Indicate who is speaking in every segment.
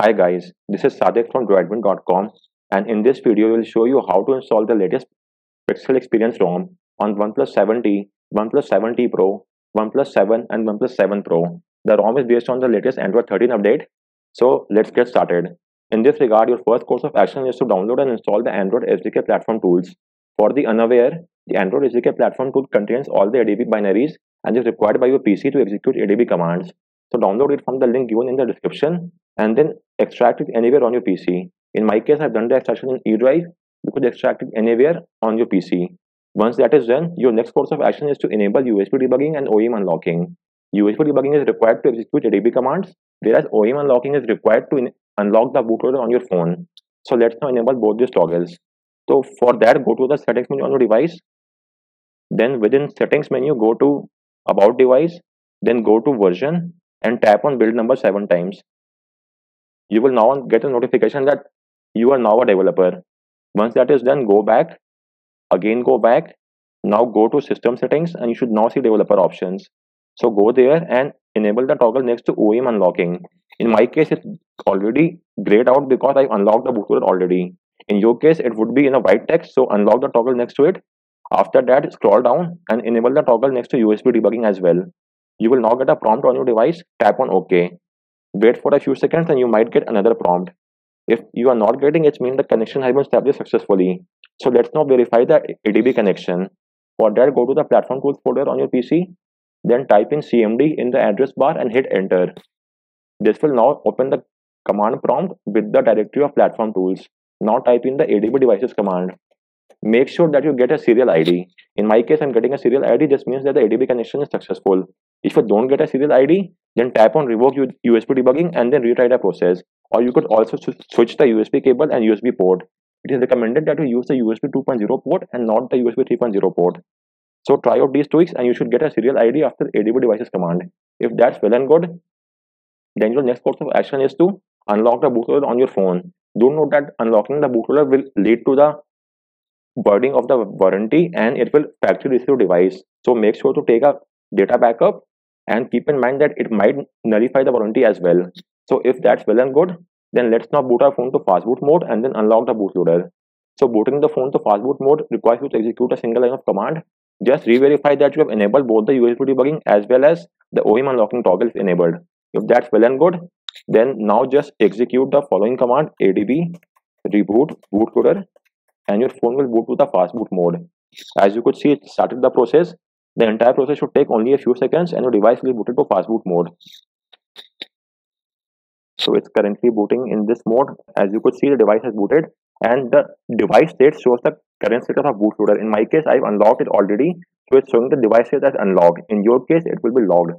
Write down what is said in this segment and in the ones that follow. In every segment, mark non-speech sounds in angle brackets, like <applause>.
Speaker 1: Hi guys, this is Sadik from droidwin.com and in this video we will show you how to install the latest Pixel Experience ROM on OnePlus 7T, OnePlus 7T Pro, OnePlus 7 and OnePlus 7 Pro. The ROM is based on the latest Android 13 update. So let's get started. In this regard, your first course of action is to download and install the Android SDK platform tools. For the unaware, the Android SDK platform tool contains all the ADB binaries and is required by your PC to execute ADB commands. So download it from the link given in the description and then extract it anywhere on your PC. In my case, I've done the extraction in E drive. You could extract it anywhere on your PC. Once that is done, your next course of action is to enable USB debugging and OEM unlocking. USB debugging is required to execute ADB commands, whereas OEM unlocking is required to unlock the bootloader on your phone. So let's now enable both these toggles. So for that, go to the settings menu on your device. Then within settings menu, go to about device, then go to version and tap on build number seven times. You will now get a notification that you are now a developer. Once that is done, go back, again go back. Now go to system settings and you should now see developer options. So go there and enable the toggle next to OEM unlocking. In my case, it's already grayed out because I've unlocked the bootloader already. In your case, it would be in a white text, so unlock the toggle next to it. After that, scroll down and enable the toggle next to USB debugging as well. You will now get a prompt on your device, tap on OK. Wait for a few seconds and you might get another prompt. If you are not getting it, means the connection has been established successfully. So let's now verify the ADB connection. For that, go to the platform tools folder on your PC, then type in CMD in the address bar and hit enter. This will now open the command prompt with the directory of platform tools. Now type in the ADB devices command. Make sure that you get a serial ID. In my case, I'm getting a serial ID. This means that the ADB connection is successful. If you don't get a serial ID, then tap on revoke USB debugging and then retry the process. Or you could also switch the USB cable and USB port. It is recommended that you use the USB 2.0 port and not the USB 3.0 port. So try out these tweaks and you should get a serial ID after ADB devices command. If that's well and good, then your next course of action is to unlock the bootloader on your phone. Do note that unlocking the bootloader will lead to the wording of the warranty and it will factory reset device. So make sure to take a data backup and keep in mind that it might nullify the warranty as well. So if that's well and good, then let's now boot our phone to fastboot mode and then unlock the bootloader. So booting the phone to fastboot mode requires you to execute a single line of command. Just re-verify that you have enabled both the USB debugging as well as the OEM unlocking toggle is enabled. If that's well and good, then now just execute the following command adb reboot bootloader and your phone will boot to the fastboot mode. As you could see, it started the process the entire process should take only a few seconds and your device will be booted to fastboot mode. So it's currently booting in this mode. As you could see, the device has booted and the device state shows the current status of a bootloader. In my case, I've unlocked it already. So it's showing the device state as unlocked. In your case, it will be logged.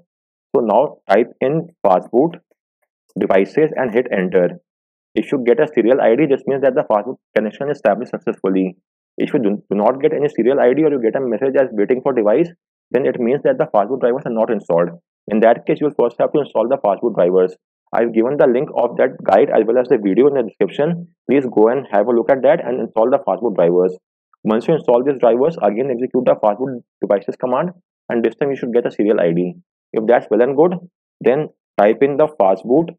Speaker 1: So now type in fastboot devices and hit enter. If you get a serial ID, this means that the fastboot connection is established successfully. If you do not get any serial ID or you get a message as waiting for device, then it means that the fastboot drivers are not installed. In that case, you'll first have to install the fastboot drivers. I've given the link of that guide as well as the video in the description. Please go and have a look at that and install the fastboot drivers. Once you install these drivers, again execute the fastboot devices command and this time you should get a serial ID. If that's well and good, then type in the fastboot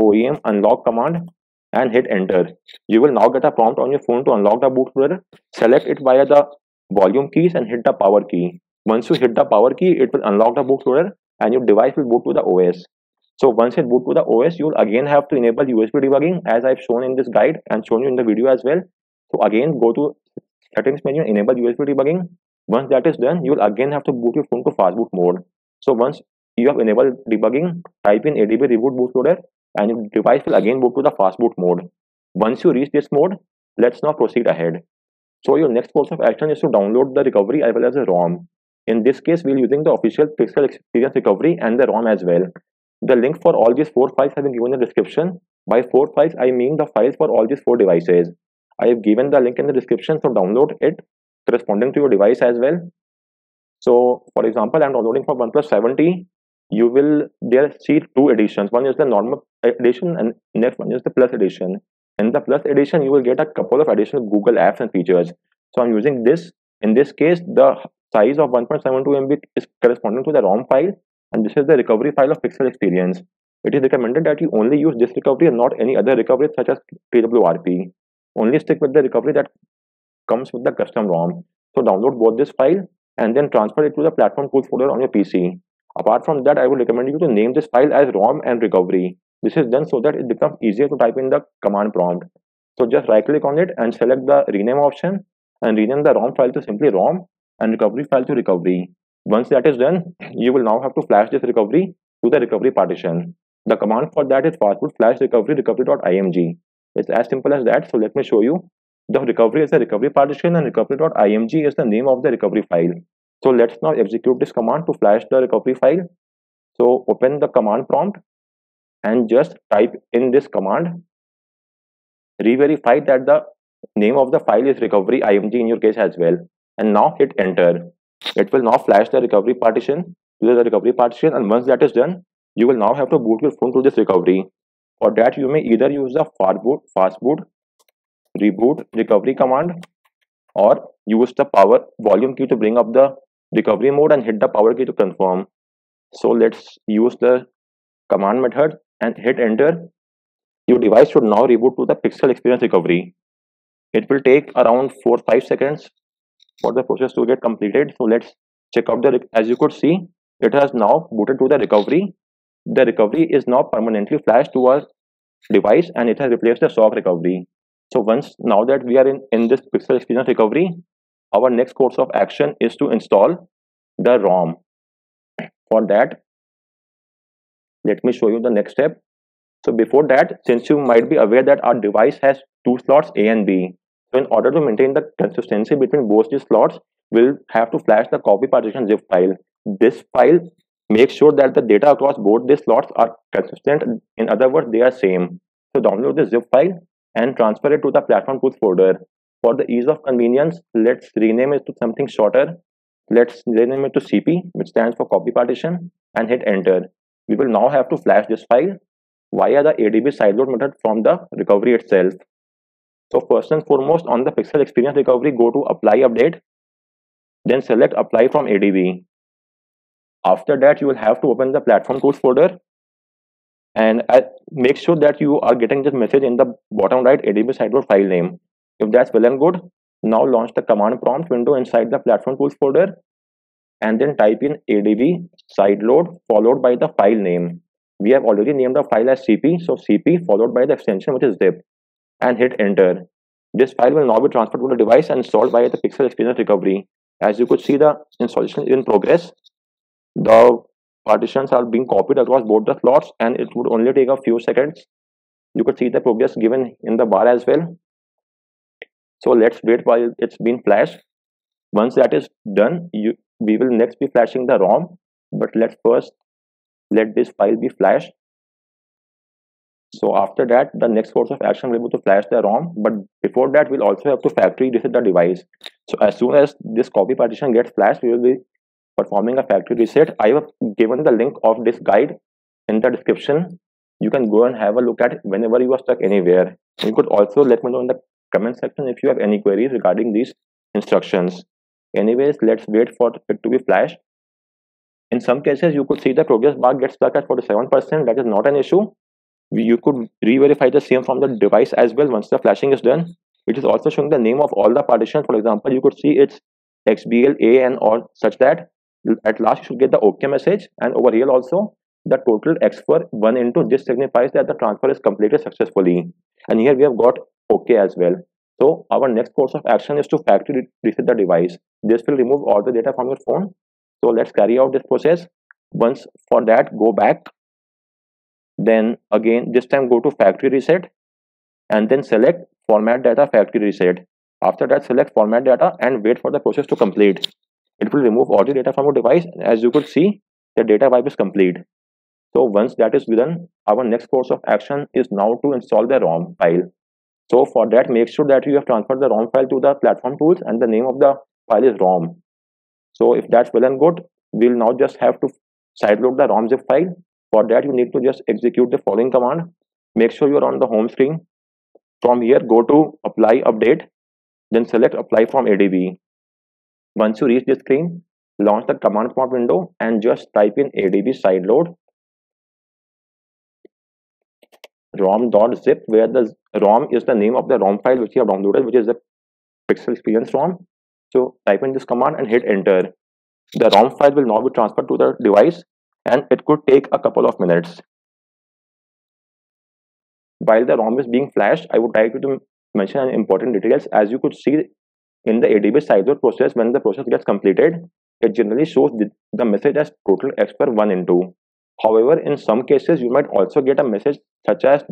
Speaker 1: OEM unlock command and hit enter. You will now get a prompt on your phone to unlock the bootloader. Select it via the volume keys and hit the power key. Once you hit the power key, it will unlock the bootloader and your device will boot to the OS. So once it boot to the OS, you will again have to enable USB debugging as I've shown in this guide and shown you in the video as well. So again, go to settings menu, enable USB debugging. Once that is done, you will again have to boot your phone to fastboot mode. So once you have enabled debugging, type in ADB reboot bootloader and your device will again boot to the fastboot mode. Once you reach this mode, let's now proceed ahead. So your next course of action is to download the recovery as well as the ROM. In this case, we're using the official Pixel Experience recovery and the ROM as well. The link for all these four files have been given in the description. By four files, I mean the files for all these four devices. I have given the link in the description, so download it corresponding to your device as well. So, for example, I'm downloading for OnePlus 7T you will there see two editions one is the normal edition and next one is the plus edition in the plus edition you will get a couple of additional google apps and features so i'm using this in this case the size of 1.72 mb is corresponding to the rom file and this is the recovery file of pixel experience it is recommended that you only use this recovery and not any other recovery such as TWRP. Only stick with the recovery that comes with the custom ROM. So download both this file and then transfer it to the platform tools folder on your PC. Apart from that, I would recommend you to name this file as ROM and recovery. This is done so that it becomes easier to type in the command prompt. So just right click on it and select the rename option and rename the ROM file to simply ROM and recovery file to recovery. Once that is done, you will now have to flash this recovery to the recovery partition. The command for that is fastboot flash recovery recovery.img. It's as simple as that. So let me show you. The recovery is the recovery partition and recovery.img is the name of the recovery file. So let's now execute this command to flash the recovery file. So open the command prompt and just type in this command. Re-verify that the name of the file is recovery img in your case as well. And now hit enter. It will now flash the recovery partition to the recovery partition and once that is done, you will now have to boot your phone to this recovery. For that, you may either use the fastboot, fastboot, reboot recovery command or use the power volume key to bring up the recovery mode and hit the power key to confirm. So let's use the command method and hit enter. Your device should now reboot to the Pixel Experience recovery. It will take around 4-5 seconds for the process to get completed. So let's check out the, as you could see, it has now booted to the recovery. The recovery is now permanently flashed to our device and it has replaced the SOC recovery. So once now that we are in, in this Pixel Experience recovery, our next course of action is to install the ROM. For that, let me show you the next step. So before that, since you might be aware that our device has two slots A and B, so in order to maintain the consistency between both these slots, we'll have to flash the copy partition zip file. This file makes sure that the data across both these slots are consistent. In other words, they are same. So download the zip file and transfer it to the platform tools folder. For the ease of convenience, let's rename it to something shorter. Let's rename it to CP, which stands for copy partition, and hit enter. We will now have to flash this file via the ADB sideload method from the recovery itself. So first and foremost on the Pixel Experience Recovery, go to Apply Update, then select Apply from ADB. After that, you will have to open the Platform Tools folder and uh, make sure that you are getting this message in the bottom right ADB sideload file name. If that's well and good, now launch the command prompt window inside the Platform Tools folder and then type in ADB sideload followed by the file name. We have already named the file as CP, so CP followed by the extension which is zip and hit enter. This file will now be transferred to the device and installed via the Pixel Experience Recovery. As you could see, the installation is in progress. The partitions are being copied across both the slots and it would only take a few seconds. You could see the progress given in the bar as well. So let's wait while it's been flashed. Once that is done, you, we will next be flashing the ROM. But let's first let this file be flashed so after that, the next course of action will be to flash the ROM. But before that, we'll also have to factory reset the device. So as soon as this copy partition gets flashed, we will be performing a factory reset. I have given the link of this guide in the description. You can go and have a look at whenever you are stuck anywhere. You could also let me know in the comment section if you have any queries regarding these instructions. Anyways, let's wait for it to be flashed. In some cases, you could see the progress bar gets stuck at 47%. That is not an issue you could re-verify the same from the device as well once the flashing is done it is also showing the name of all the partitions. For example you could see it's xbl a and all such that. At last you should get the ok message. And over here also the total x for one into this signifies that the transfer is completed successfully. And here we have got ok as well. So our next course of action is to factory reset the device. This will remove all the data from your phone. So let's carry out this process. Once for that go back then again this time go to factory reset and then select format data factory reset. After that select format data and wait for the process to complete. It will remove all the data from your device. As you could see the data wipe is complete. So once that is done our next course of action is now to install the rom file. So for that make sure that you have transferred the rom file to the platform tools and the name of the file is rom. So if that's well and good we'll now just have to sideload the rom zip file for that, you need to just execute the following command. Make sure you're on the home screen. From here, go to apply update, then select apply from ADB. Once you reach this screen, launch the command prompt window and just type in ADB sideload rom.zip where the rom is the name of the rom file which you have downloaded which is the pixel experience rom so type in this command and hit enter the rom file will now be transferred to the device and it could take a couple of minutes. While the rom is being flashed i would like to mention an important details. As you could see in the adb sideload process when the process gets completed it generally shows the, message as total x per 1 into However, in some cases, you might also get a message such as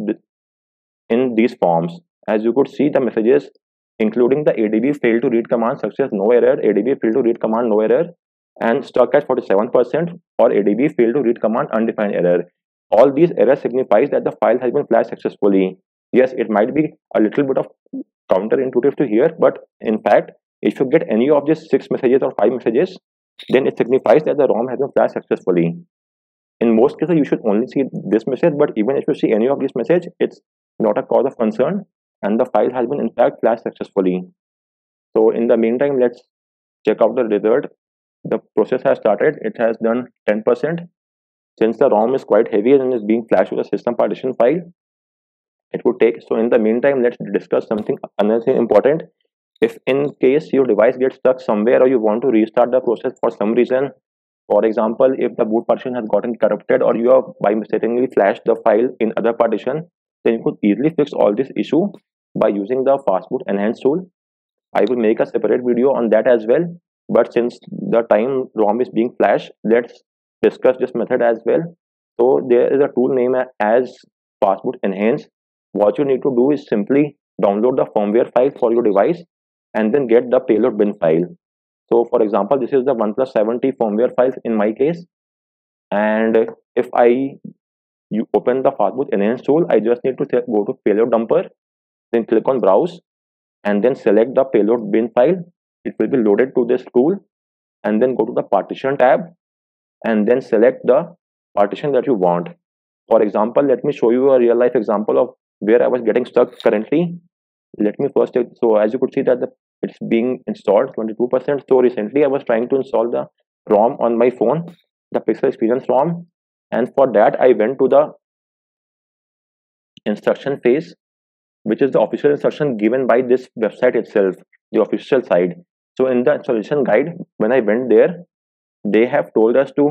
Speaker 1: in these forms. As you could see, the messages including the ADB fail to read command success no error, ADB fail to read command no error, and stuck at 47% or ADB failed to read command undefined error. All these errors signifies that the file has been flashed successfully. Yes, it might be a little bit of counterintuitive to hear, but in fact, if you get any of these six messages or five messages, then it signifies that the ROM has been flashed successfully in most cases you should only see this message but even if you see any of these message it's not a cause of concern and the file has been in fact flashed successfully so in the meantime let's check out the result the process has started it has done 10 percent since the rom is quite heavy and is being flashed with a system partition file it would take so in the meantime let's discuss something another thing important if in case your device gets stuck somewhere or you want to restart the process for some reason for example, if the boot partition has gotten corrupted or you have by mistakenly flashed the file in other partition, then you could easily fix all this issue by using the fastboot enhance tool. I will make a separate video on that as well. But since the time ROM is being flashed, let's discuss this method as well. So there is a tool named as fastboot enhance. What you need to do is simply download the firmware file for your device and then get the payload bin file. So for example, this is the OnePlus 7T firmware files in my case. And if I you open the Fastboot Enhance tool, I just need to go to payload dumper, then click on browse and then select the payload bin file. It will be loaded to this tool and then go to the partition tab and then select the partition that you want. For example, let me show you a real life example of where I was getting stuck currently. Let me first, so as you could see that the it's being installed 22% so recently i was trying to install the rom on my phone the pixel experience rom and for that i went to the instruction phase which is the official instruction given by this website itself the official side so in the installation guide when i went there they have told us to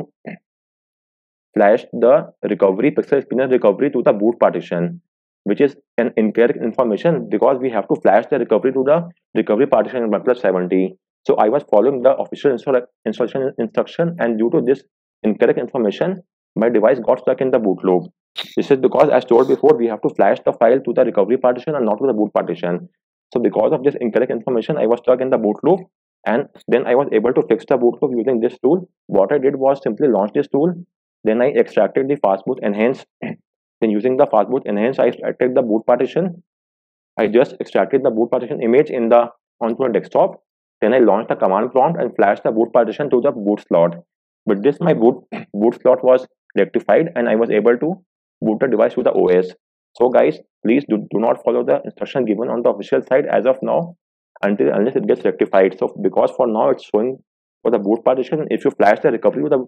Speaker 1: flash the recovery pixel experience recovery to the boot partition which is an incorrect information because we have to flash the recovery to the recovery partition in OnePlus 7T. So I was following the official installation instruction and due to this incorrect information, my device got stuck in the boot loop. This is because as told before, we have to flash the file to the recovery partition and not to the boot partition. So because of this incorrect information, I was stuck in the boot loop and then I was able to fix the boot loop using this tool. What I did was simply launch this tool. Then I extracted the fastboot enhance <clears throat> then using the fastboot enhance, I extracted the boot partition. I just extracted the boot partition image in the onto a desktop. Then I launched the command prompt and flashed the boot partition to the boot slot. But this my boot <clears throat> boot slot was rectified and I was able to boot the device to the OS. So guys, please do, do not follow the instruction given on the official side as of now until unless it gets rectified. So because for now it's showing for the boot partition, if you flash the recovery to the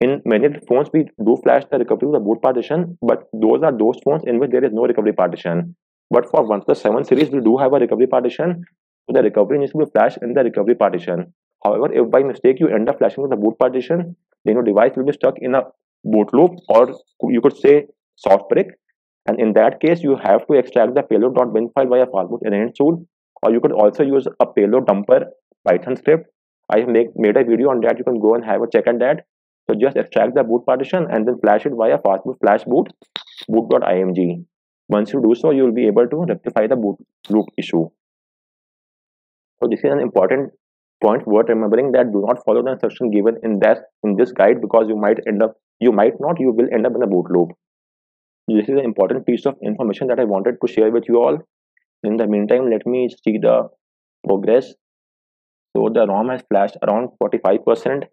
Speaker 1: in many phones we do flash the recovery to the boot partition but those are those phones in which there is no recovery partition. But for OnePlus 7 series we do have a recovery partition. So the recovery needs to be flashed in the recovery partition. However if by mistake you end up flashing to the boot partition then your device will be stuck in a boot loop or you could say soft brick and in that case you have to extract the payload.bin file via fastboot enhance tool or you could also use a payload dumper python script i have make, made a video on that you can go and have a check on that so just extract the boot partition and then flash it via fastboot flash boot boot.img. Once you do so, you will be able to rectify the boot loop issue. So this is an important point worth remembering that do not follow the instruction given in that in this guide because you might end up you might not you will end up in a boot loop. This is an important piece of information that I wanted to share with you all. In the meantime, let me see the progress. So the ROM has flashed around 45%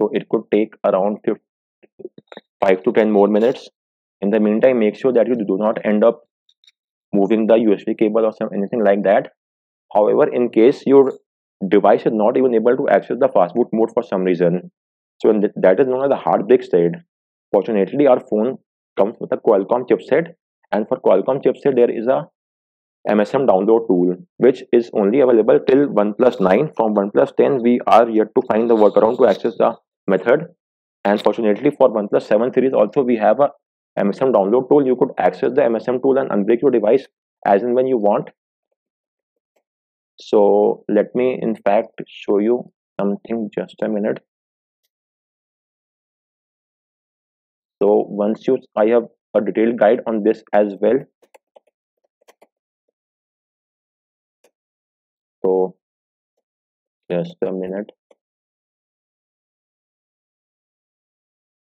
Speaker 1: so it could take around 5 to 10 more minutes in the meantime make sure that you do not end up moving the usb cable or some anything like that however in case your device is not even able to access the fastboot mode for some reason so that is known as the hard brick state fortunately our phone comes with a Qualcomm chipset and for Qualcomm chipset there is a MSM download tool which is only available till OnePlus 9 from OnePlus 10 we are yet to find the workaround to access the method. And fortunately for OnePlus 7 series also we have a MSM download tool. You could access the MSM tool and unbreak your device as and when you want. So let me in fact show you something just a minute so once you I have a detailed guide on this as well. So just a minute.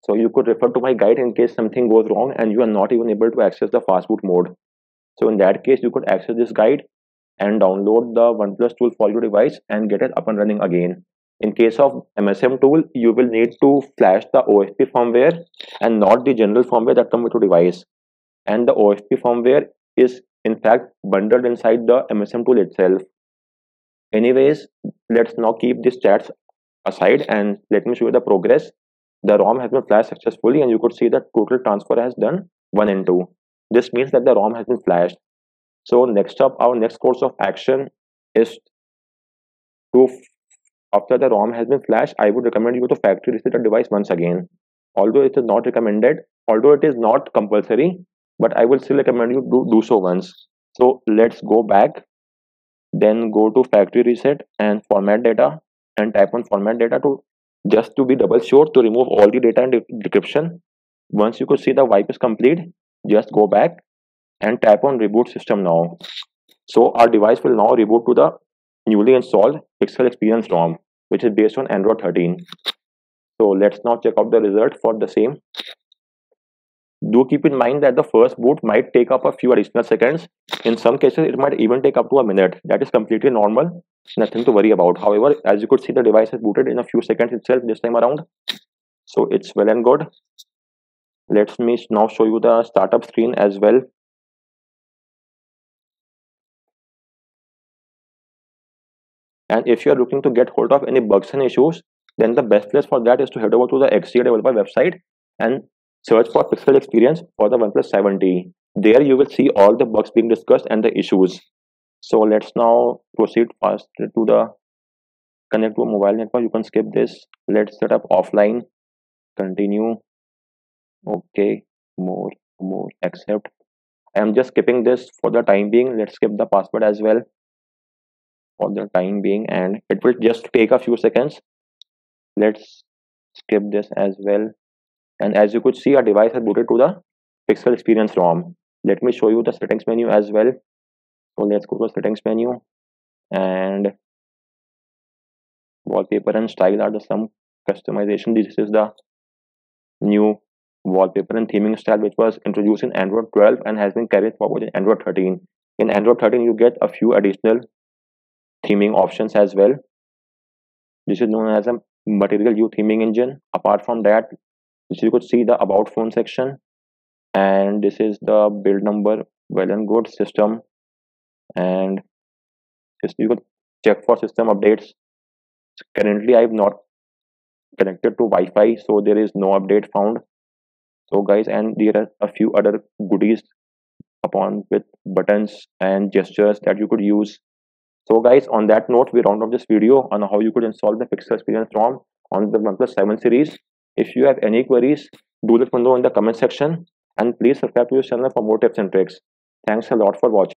Speaker 1: So you could refer to my guide in case something goes wrong and you are not even able to access the fast boot mode. So in that case you could access this guide and download the oneplus tool for your device and get it up and running again in case of msm tool you will need to flash the osp firmware and not the general firmware that comes with your device. And the osp firmware is in fact bundled inside the msm tool itself. Anyways let's now keep these chats aside and let me show you the progress. The rom has been flashed successfully and you could see that total transfer has done 1 and 2 this means that the rom has been flashed. So next up our next course of action is to after the rom has been flashed. I would recommend you to factory reset the device once again. Although it is not recommended although it is not compulsory but i will still recommend you to do so once. So let's go back. Then go to factory reset and format data and type on format data to just to be double sure to remove all the data and decryption. Once you could see the wipe is complete just go back and tap on reboot system now. So our device will now reboot to the newly installed pixel experience rom which is based on android 13 so let's now check out the result for the same. Do keep in mind that the first boot might take up a few additional seconds. In some cases it might even take up to a minute. That is completely normal. Nothing to worry about. However as you could see the device is booted in a few seconds itself this time around. So it's well and good. Let me now show you the startup screen as well and if you are looking to get hold of any bugs and issues then the best place for that is to head over to the XDA developer website and Search for Pixel Experience for the OnePlus 7T. There you will see all the bugs being discussed and the issues. So let's now proceed fast to the connect to a mobile network. You can skip this. Let's set up offline. Continue. Okay. More. More. Accept. I am just skipping this for the time being. Let's skip the password as well for the time being and it will just take a few seconds. Let's skip this as well. And as you could see our device has booted to the pixel experience rom. Let me show you the settings menu as well. So let's go to the settings menu and wallpaper and style are the some customization. This is the new wallpaper and theming style which was introduced in android 12 and has been carried forward in android 13 in android 13 you get a few additional theming options as well. This is known as a material you theming engine. Apart from that so you could see the about phone section and this is the build number well and good system. And just you could check for system updates. Currently i have not connected to wi-fi so there is no update found. So guys and there are a few other goodies upon with buttons and gestures that you could use so guys on that note we round off this video on how you could install the pixel experience rom on the oneplus 7 series if you have any queries, do let me know in the comment section and please subscribe to this channel for more tips and tricks. Thanks a lot for watching.